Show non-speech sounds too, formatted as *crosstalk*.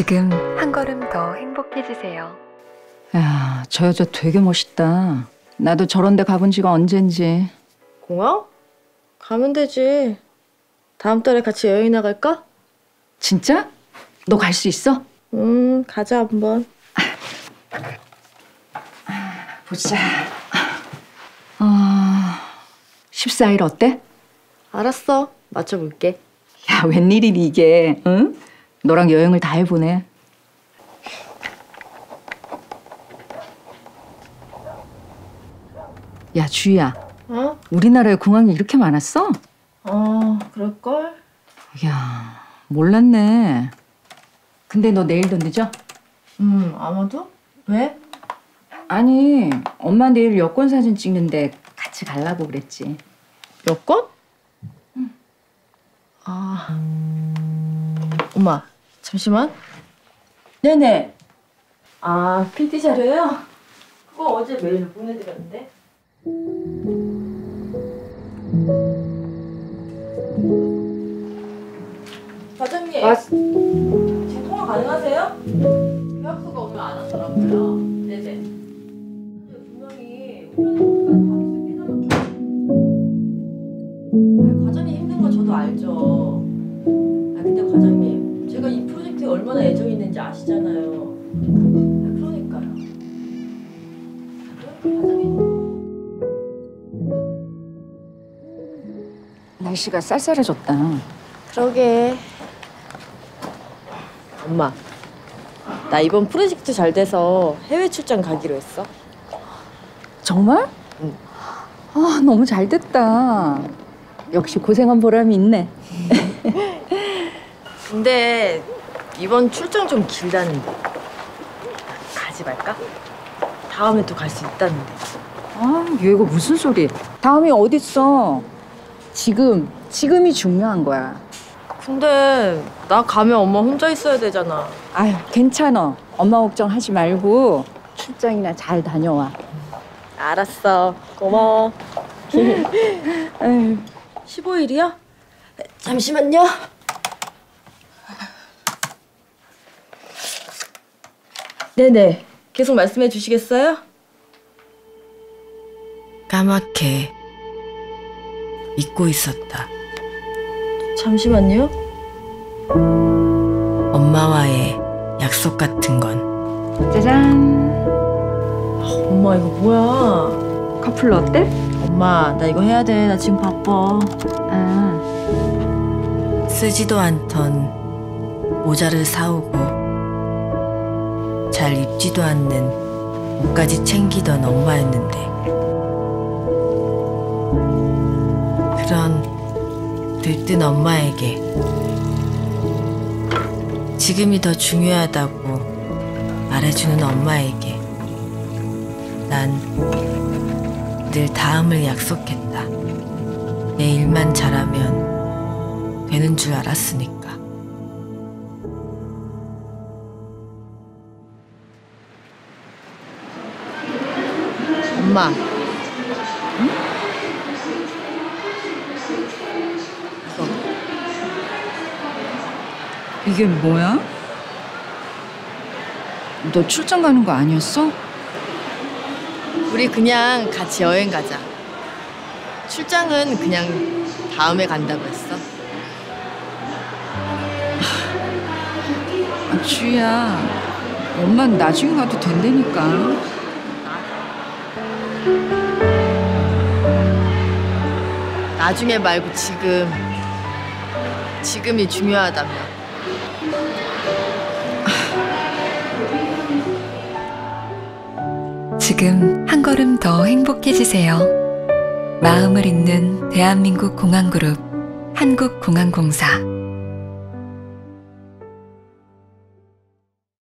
지금 한 걸음 더 행복해지세요. 야, 저 여자 되게 멋있다. 나도 저런 데 가본 지가 언젠지. 공항? 가면 되지. 다음 달에 같이 여행 나갈까? 진짜? 너 갈 수 있어? 음, 가자 한번. 보자. 어, 14일 어때? 알았어. 맞춰볼게. 야, 웬일이니 이게, 응? 너랑 여행을 다 해보네. 야, 주희야. 어? 우리나라에 공항이 이렇게 많았어? 어, 그럴걸? 야, 몰랐네. 근데 너 내일도 늦어? 음, 아마도? 왜? 아니, 엄마 내일 여권 사진 찍는데 같이 가려고 그랬지. 여권? 아. 엄마, 잠시만. 네네. 아, PT 자료요? 그거 어제 메일 보내드렸는데. 과장님. 아, 지금 통화 가능하세요? 계약서가 오늘 안 왔더라고요. 네네. 분명히 아, 과장님 힘든 거 저도 알죠. 아 근데 과장님 제가 이 프로젝트에 얼마나 애정이 있는지 아시잖아요. 아, 그러니까요. 아. 날씨가 쌀쌀해졌다. 그러게. 엄마, 나 이번 프로젝트 잘 돼서 해외 출장 가기로 했어. 정말? 응. 아, 너무 잘 됐다. 역시 고생한 보람이 있네. *laughs* 근데 이번 출장 좀 길다는데 가지 말까? 다음에 또 갈 수 있다는데. 아, 얘가 무슨 소리? 다음이 어딨어? 지금, 지금이 중요한 거야. 근데 나 가면 엄마 혼자 있어야 되잖아. 아유, 괜찮아. 엄마 걱정하지 말고 출장이나 잘 다녀와. 알았어. 고마워. *laughs* 에휴, 15일이야? 잠시만요. 네네. 계속 말씀해 주시겠어요? 까맣게 잊고 있었다. 잠시만요. 엄마와의 약속 같은 건 짜잔. 엄마 이거 뭐야? 커플 어때? 엄마 나 이거 해야 돼. 나 지금 바빠. 아, 쓰지도 않던 모자를 사오고 잘 입지도 않는 옷까지 챙기던 엄마였는데 그런 들뜬 엄마에게 지금이 더 중요하다고 말해주는 엄마에게 난 늘 다음을 약속했다. 내 일만 잘하면 되는 줄 알았으니까. 엄마. 이게 뭐야? 너 출장 가는 거 아니었어? 우리 그냥 같이 여행 가자. 출장은 그냥 다음에 간다고 했어. 아, 주희야. 엄마는 나중에 가도 된다니까. 나중에 말고 지금. 지금이 중요하다며. 지금 한 걸음 더 행복해지세요. 마음을 잇는 대한민국 공항그룹 한국공항공사